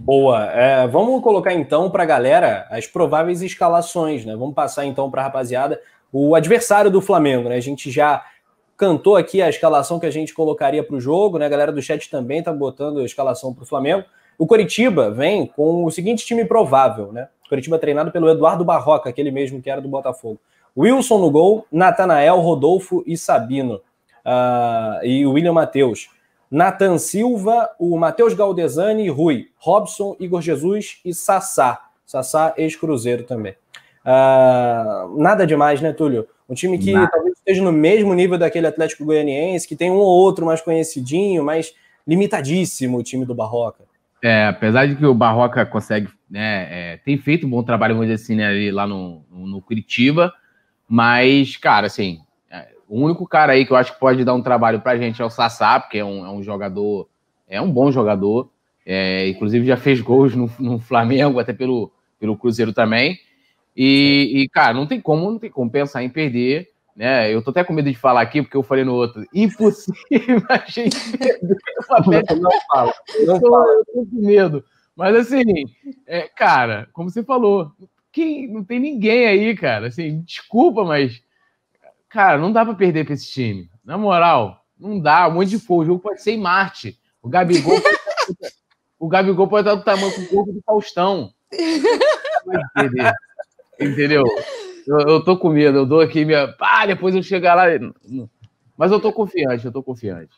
Boa. É, vamos colocar então para a galera as prováveis escalações, né? Vamos passar então para a rapaziada o adversário do Flamengo, né? A gente já cantou aqui a escalação que a gente colocaria para o jogo, né? A galera do chat também está botando a escalação para o Flamengo. O Coritiba vem com o seguinte time provável, né? Coritiba treinado pelo Eduardo Barroca, aquele mesmo que era do Botafogo. Wilson no gol, Natanael, Rodolfo e Sabino. Uh, e o William Matheus. Nathan Silva, o Matheus Galdesani Rui. Robson, Igor Jesus e Sassá. Sassá, ex-cruzeiro também. Uh, nada demais, né, Túlio? Um time que nada. talvez esteja no mesmo nível daquele Atlético Goianiense, que tem um ou outro mais conhecidinho, mas limitadíssimo o time do Barroca. É, apesar de que o Barroca consegue, né, é, tem feito um bom trabalho, vamos dizer assim, né, ali, lá no, no Curitiba, mas, cara, assim, o único cara aí que eu acho que pode dar um trabalho pra gente é o Sassá, porque é um, é um jogador, é um bom jogador, é, inclusive já fez gols no, no, Flamengo, até pelo, pelo Cruzeiro também. E, e, cara, não tem como, não tem como pensar em perder. Né? Eu tô até com medo de falar aqui, porque eu falei no outro. Impossível a gente perder Não, não fala. Eu tô com medo. Mas assim, é, cara, como você falou, quem, não tem ninguém aí, cara. Assim, desculpa, mas. Cara, não dá para perder pra esse time. Na moral, não dá. Um monte de fogo. O jogo pode ser em Marte. O Gabigol. o Gabigol pode estar do tamanho com o corpo do Faustão. Entendeu? Eu, eu tô com medo, eu dou aqui minha. Pá, depois eu chegar lá. Mas eu tô confiante, eu tô confiante.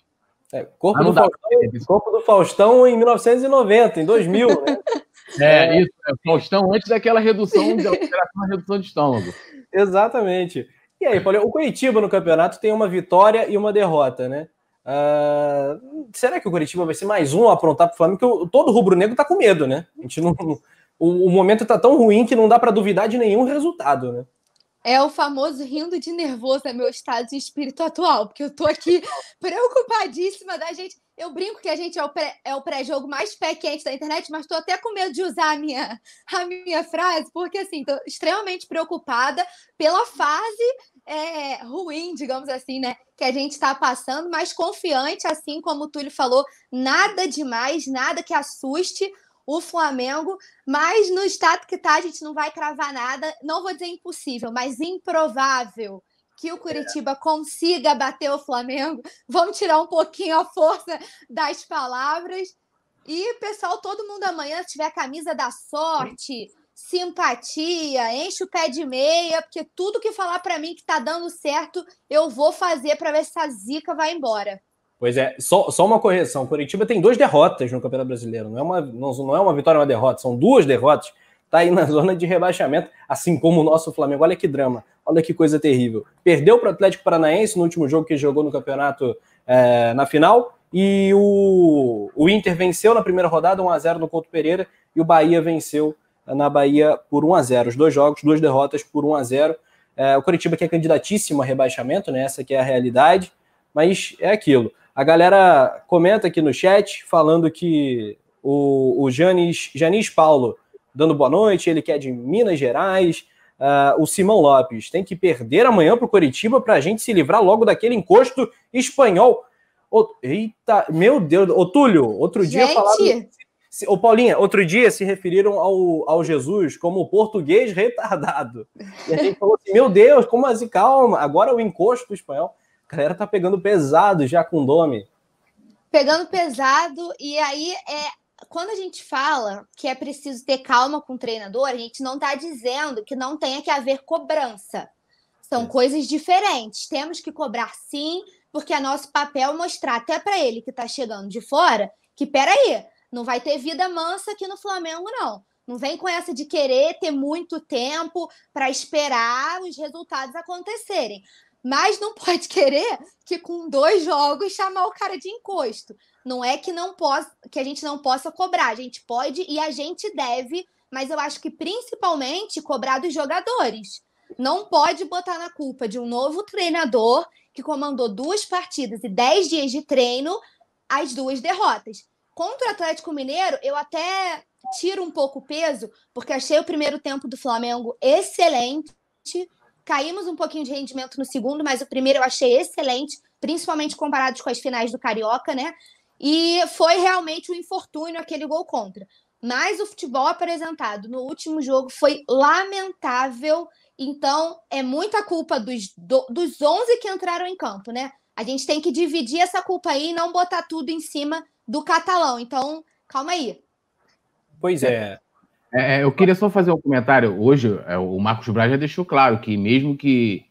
É, corpo, do Faustão, corpo do Faustão em 1990, em 2000, né? É, é, isso, é Faustão antes daquela redução de redução de estômago. Exatamente. E aí, Paulo, o Curitiba no campeonato tem uma vitória e uma derrota, né? Uh, será que o Curitiba vai ser mais um a aprontar para o Flamengo? Porque todo rubro-negro tá com medo, né? A gente não, o, o momento tá tão ruim que não dá para duvidar de nenhum resultado, né? É o famoso rindo de nervoso, é meu estado de espírito atual, porque eu tô aqui preocupadíssima da gente. Eu brinco que a gente é o, pré, é o pré-jogo mais pé quente da internet, mas tô até com medo de usar a minha, a minha frase, porque assim, tô extremamente preocupada pela fase é, ruim, digamos assim, né? Que a gente está passando, mas confiante, assim como o Túlio falou, nada demais, nada que assuste o Flamengo, mas no estado que tá, a gente não vai cravar nada. Não vou dizer impossível, mas improvável que o Curitiba consiga bater o Flamengo. Vamos tirar um pouquinho a força das palavras. E, pessoal, todo mundo amanhã, tiver a camisa da sorte, simpatia, enche o pé de meia, porque tudo que falar para mim que tá dando certo, eu vou fazer para ver se a zica vai embora. Pois é, só, só uma correção. Curitiba tem duas derrotas no Campeonato Brasileiro. Não é uma, não, não é uma vitória e uma derrota, são duas derrotas. Está aí na zona de rebaixamento, assim como o nosso Flamengo. Olha que drama, olha que coisa terrível. Perdeu para o Atlético Paranaense no último jogo que jogou no campeonato é, na final. E o, o Inter venceu na primeira rodada, 1x0 no Couto Pereira. E o Bahia venceu na Bahia por 1x0. Os dois jogos, duas derrotas por 1x0. É, o Curitiba que é candidatíssimo a rebaixamento, né? essa que é a realidade. Mas é aquilo. A galera comenta aqui no chat falando que o, o Janis, Janis Paulo dando boa noite, ele que é de Minas Gerais. Uh, o Simão Lopes tem que perder amanhã para o Coritiba para a gente se livrar logo daquele encosto espanhol. Oh, eita, meu Deus, ô Túlio, outro gente. dia falaram. Ô Paulinha, outro dia se referiram ao, ao Jesus como português retardado. E a gente falou assim: meu Deus, como assim? Calma, agora o encosto espanhol. A galera tá pegando pesado já com o Domi. Pegando pesado, e aí é quando a gente fala que é preciso ter calma com o treinador, a gente não está dizendo que não tenha que haver cobrança. São é. coisas diferentes. Temos que cobrar sim, porque é nosso papel mostrar até para ele que está chegando de fora que, peraí, não vai ter vida mansa aqui no Flamengo, não. Não vem com essa de querer ter muito tempo para esperar os resultados acontecerem. Mas não pode querer que com dois jogos chamar o cara de encosto. Não é que não possa, que a gente não possa cobrar, a gente pode e a gente deve, mas eu acho que principalmente cobrar dos jogadores. Não pode botar na culpa de um novo treinador que comandou duas partidas e dez dias de treino as duas derrotas. Contra o Atlético Mineiro, eu até tiro um pouco o peso, porque achei o primeiro tempo do Flamengo excelente Caímos um pouquinho de rendimento no segundo, mas o primeiro eu achei excelente, principalmente comparados com as finais do Carioca, né? E foi realmente um infortúnio aquele gol contra. Mas o futebol apresentado no último jogo foi lamentável. Então, é muita culpa dos, do, dos 11 que entraram em campo, né? A gente tem que dividir essa culpa aí e não botar tudo em cima do catalão. Então, calma aí. Pois é. é. é eu queria só fazer um comentário. Hoje, é, o Marcos Braz já deixou claro que, mesmo que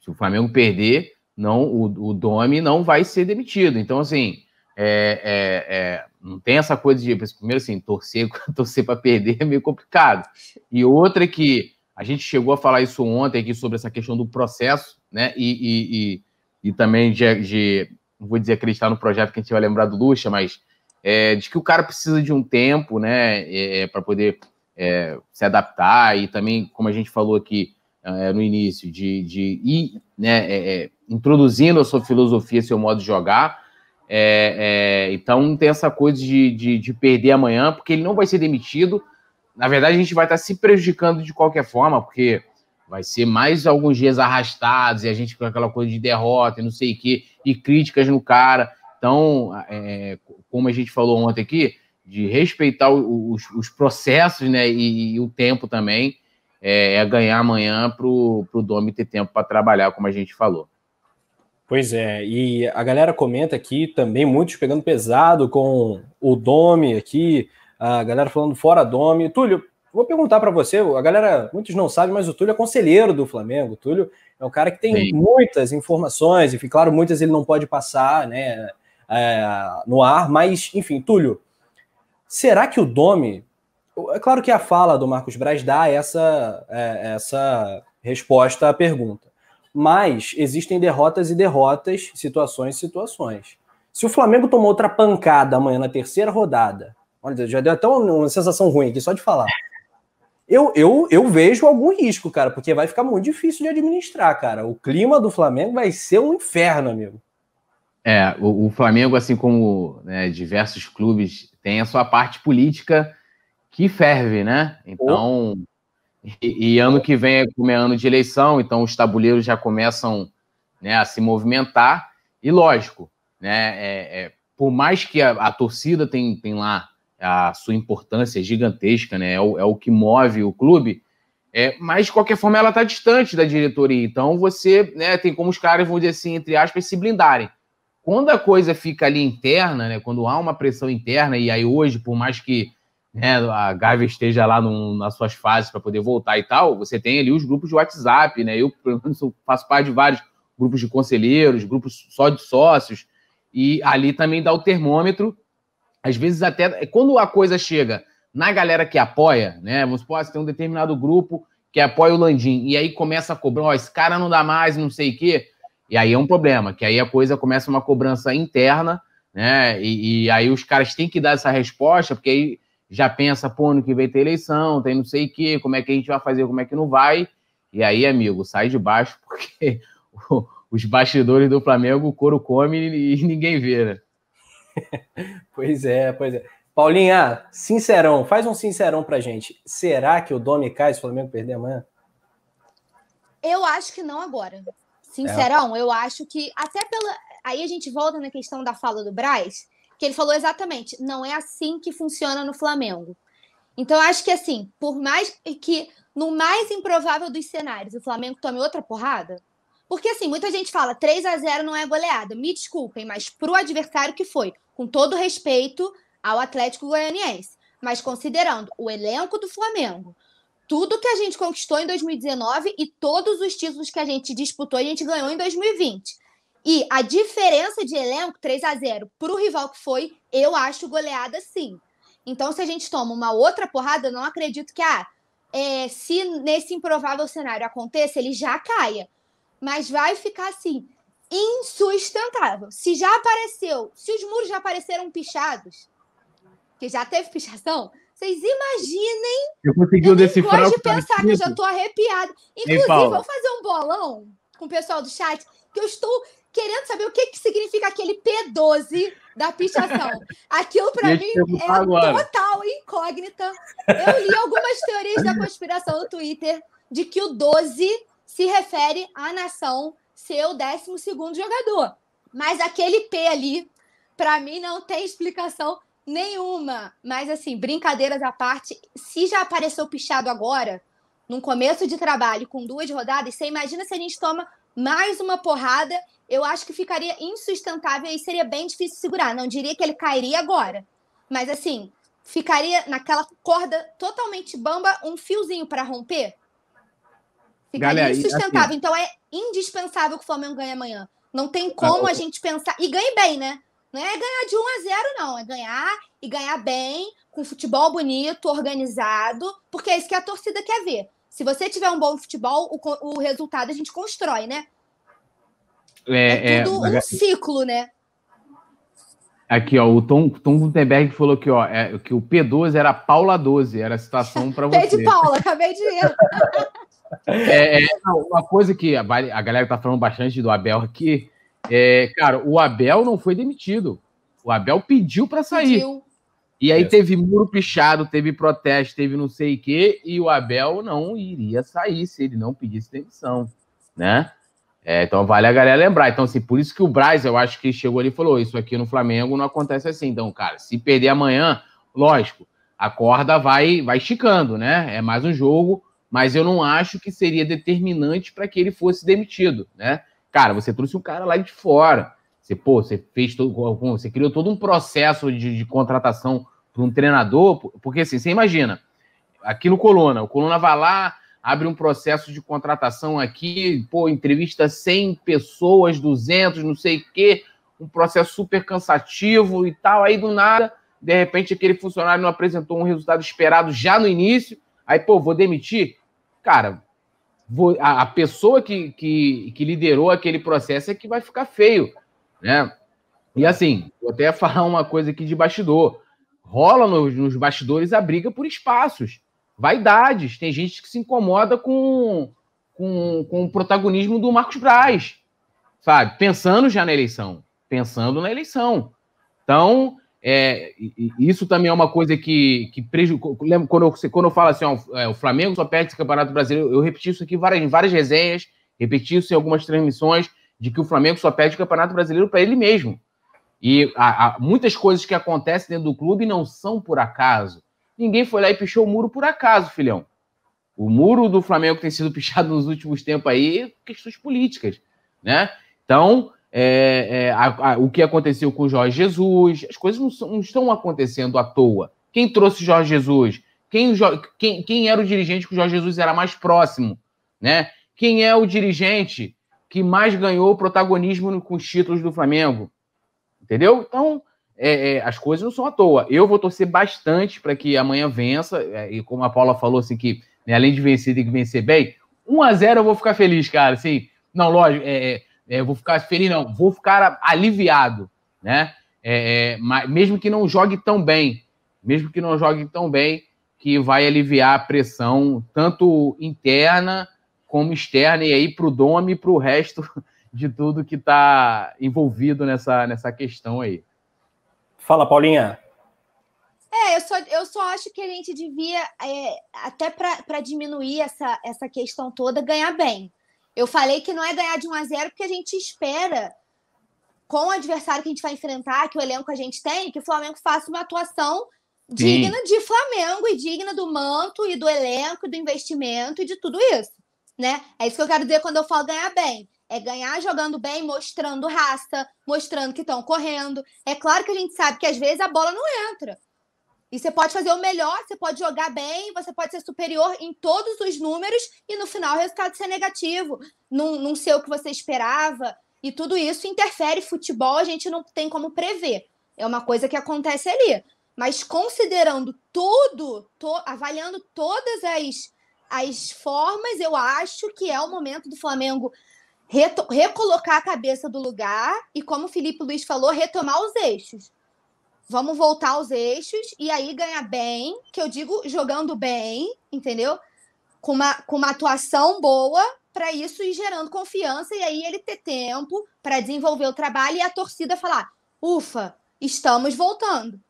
se o Flamengo perder, não o, o Domi não vai ser demitido. Então, assim, é, é, é, não tem essa coisa de, primeiro assim, torcer, torcer para perder é meio complicado. E outra é que a gente chegou a falar isso ontem aqui sobre essa questão do processo, né? E, e, e, e também de, de, não vou dizer acreditar no projeto que a gente vai lembrar do Lucha, mas é, de que o cara precisa de um tempo, né, é, para poder se adaptar e também, como a gente falou aqui no início, de, de ir né, introduzindo a sua filosofia, seu modo de jogar é, é, então tem essa coisa de, de, de, perder amanhã, porque ele não vai ser demitido. Na verdade, a gente vai estar se prejudicando de qualquer forma, porque vai ser mais alguns dias arrastados e a gente com aquela coisa de derrota e não sei o quê, e críticas no cara. Então, é, como a gente falou ontem aqui, de respeitar os, os processos né, e, e, o tempo também, é, é ganhar amanhã para o Domi ter tempo para trabalhar, como a gente falou. Pois é, e a galera comenta aqui também, muitos pegando pesado com o Dome aqui, a galera falando fora Dome. Túlio, vou perguntar para você, a galera, muitos não sabem, mas o Túlio é conselheiro do Flamengo. O Túlio é um cara que tem Sim. muitas informações, e claro, muitas ele não pode passar né, é, no ar, mas, enfim, Túlio, será que o Dome. É claro que a fala do Marcos Braz dá essa, é, essa resposta à pergunta mas existem derrotas e derrotas, situações e situações. Se o Flamengo tomou outra pancada amanhã na terceira rodada, olha, já deu até uma sensação ruim aqui só de falar. Eu, eu, eu vejo algum risco, cara, porque vai ficar muito difícil de administrar, cara. O clima do Flamengo vai ser um inferno, amigo. É, o, o Flamengo, assim como né, diversos clubes, tem a sua parte política que ferve, né? Então, e, e, ano que vem é como é ano de eleição, então os tabuleiros já começam né, a se movimentar. E lógico, né, é, é, por mais que a, a, torcida tem, tem lá a sua importância gigantesca, né, é o, é o que move o clube, é, mas de qualquer forma ela está distante da diretoria. Então você né, tem como os caras, vão dizer assim, entre aspas, se blindarem. Quando a coisa fica ali interna, né, quando há uma pressão interna, e aí hoje, por mais que né, a Gávea esteja lá nas suas fases para poder voltar e tal, você tem ali os grupos de WhatsApp, né? Eu, pelo menos, faço parte de vários grupos de conselheiros, grupos só de sócios, e ali também dá o termômetro. Às vezes, até quando a coisa chega na galera que apoia, né? Vamos supor, você tem um determinado grupo que apoia o Landim, e aí começa a cobrar, ó, esse cara não dá mais, não sei o quê. E aí é um problema, que aí a coisa começa uma cobrança interna, né? E, e aí os caras têm que dar essa resposta, porque aí já pensa, pô, ano que vem tem eleição, tem não sei o quê, como é que a gente vai fazer, como é que não vai. E aí, amigo, sai de baixo, porque os bastidores do Flamengo, o couro come e ninguém vê, né? pois é, pois é. Paulinha, sincerão, faz um sincerão pra gente. Será que o Domi cai se o Flamengo perder amanhã? Eu acho que não agora. Sincerão, é. eu acho que até pela. Aí a gente volta na questão da fala do Braz que ele falou exatamente, não é assim que funciona no Flamengo. Então, acho que assim, por mais que no mais improvável dos cenários o Flamengo tome outra porrada, porque assim, muita gente fala 3 a 0 não é goleada. Me desculpem, mas pro adversário que foi, com todo respeito ao Atlético Goianiense, mas considerando o elenco do Flamengo, tudo que a gente conquistou em 2019 e todos os títulos que a gente disputou, a gente ganhou em 2020. E a diferença de elenco, 3 a 0 para o rival que foi, eu acho goleada sim. Então, se a gente toma uma outra porrada, eu não acredito que, ah, é, se nesse improvável cenário aconteça, ele já caia. Mas vai ficar assim, insustentável. Se já apareceu, se os muros já apareceram pichados, que já teve pichação, vocês imaginem. Eu consegui eu decifrar. Eu gosto de pensar que eu já tô arrepiada. Inclusive, vamos fazer um bolão com o pessoal do chat, que eu estou querendo saber o que, que significa aquele P12 da pichação. Aquilo para mim é agora. total incógnita. Eu li algumas teorias da conspiração no Twitter de que o 12 se refere à nação ser o 12 jogador. Mas aquele P ali, para mim não tem explicação nenhuma. Mas assim, brincadeiras à parte, se já apareceu pichado agora, num começo de trabalho com duas rodadas, você imagina se a gente toma mais uma porrada, eu acho que ficaria insustentável e seria bem difícil segurar. Não diria que ele cairia agora, mas assim, ficaria naquela corda totalmente bamba, um fiozinho para romper. Ficaria Galera, insustentável. Assim... Então é indispensável que o Flamengo ganhe amanhã. Não tem como ah, a gente pensar. E ganhe bem, né? Não é ganhar de 1 a 0, não. É ganhar e ganhar bem, com futebol bonito, organizado, porque é isso que a torcida quer ver. Se você tiver um bom futebol, o, o resultado a gente constrói, né? É, é tudo é, um ciclo, né? Aqui, ó, o Tom, Tom Gutenberg falou que, ó, é, que o P12 era Paula 12, era a situação para você. De Paula, acabei de ver. é, é, uma coisa que a, a galera tá falando bastante do Abel aqui, é, cara, o Abel não foi demitido. O Abel pediu para sair. Pediu. E aí teve muro pichado, teve protesto, teve não sei o quê, e o Abel não iria sair se ele não pedisse demissão, né? É, então vale a galera lembrar. Então, assim, por isso que o Braz, eu acho que chegou ali e falou: Isso aqui no Flamengo não acontece assim. Então, cara, se perder amanhã, lógico, a corda vai, vai esticando, né? É mais um jogo, mas eu não acho que seria determinante para que ele fosse demitido, né? Cara, você trouxe um cara lá de fora. Você, pô, você fez todo, você criou todo um processo de, de contratação para um treinador, porque assim, você imagina, aqui no Coluna, o Coluna vai lá, abre um processo de contratação aqui, pô, entrevista 100 pessoas, 200, não sei o quê, um processo super cansativo e tal, aí do nada, de repente aquele funcionário não apresentou um resultado esperado já no início, aí, pô, vou demitir? Cara, vou, a, a pessoa que, que, que liderou aquele processo é que vai ficar feio, né? E assim, vou até falar uma coisa aqui de bastidor rola nos, nos bastidores a briga por espaços, vaidades. Tem gente que se incomoda com, com, com o protagonismo do Marcos Braz, sabe? Pensando já na eleição, pensando na eleição. Então, é, isso também é uma coisa que, que prejudica. Quando eu, quando eu falo assim, ó, é, o Flamengo só perde esse Campeonato Brasileiro, eu repeti isso aqui várias, em várias resenhas, repeti isso em algumas transmissões, de que o Flamengo só perde o Campeonato Brasileiro para ele mesmo. E há, há muitas coisas que acontecem dentro do clube não são por acaso. Ninguém foi lá e pichou o muro por acaso, filhão. O muro do Flamengo tem sido pichado nos últimos tempos aí, questões políticas, né? Então, é, é, a, a, o que aconteceu com o Jorge Jesus, as coisas não, não, estão acontecendo à toa. Quem trouxe Jorge Jesus? Quem, quem, quem era o dirigente que o Jorge Jesus era mais próximo, né? Quem é o dirigente que mais ganhou protagonismo com os títulos do Flamengo? Entendeu? Então, é, é, as coisas não são à toa. Eu vou torcer bastante para que amanhã vença, é, e como a Paula falou, assim, que né, além de vencer, tem que vencer bem. 1 a 0 eu vou ficar feliz, cara. Assim, não, lógico, é, é, é, eu vou ficar feliz, não, vou ficar aliviado, né? Mas, mesmo que não jogue tão bem, mesmo que não jogue tão bem, que vai aliviar a pressão, tanto interna como externa, e aí para o Dome e para o resto de tudo que está envolvido nessa, nessa questão aí. Fala, Paulinha. É, eu só, eu só acho que a gente devia, é, até para diminuir essa, essa questão toda, ganhar bem. Eu falei que não é ganhar de 1 a 0 porque a gente espera, com o adversário que a gente vai enfrentar, que o elenco que a gente tem, que o Flamengo faça uma atuação Sim. digna de Flamengo e digna do manto e do elenco, do investimento e de tudo isso. Né? É isso que eu quero dizer quando eu falo ganhar bem é ganhar jogando bem, mostrando raça, mostrando que estão correndo. É claro que a gente sabe que às vezes a bola não entra. E você pode fazer o melhor, você pode jogar bem, você pode ser superior em todos os números e no final o resultado ser negativo, não, não ser o que você esperava. E tudo isso interfere futebol, a gente não tem como prever. É uma coisa que acontece ali. Mas considerando tudo, to, avaliando todas as, as formas, eu acho que é o momento do Flamengo recolocar a cabeça do lugar e, como o Felipe Luiz falou, retomar os eixos. Vamos voltar aos eixos e aí ganhar bem, que eu digo jogando bem, entendeu? Com uma, com uma atuação boa para isso ir gerando confiança e aí ele ter tempo para desenvolver o trabalho e a torcida falar: ufa, estamos voltando.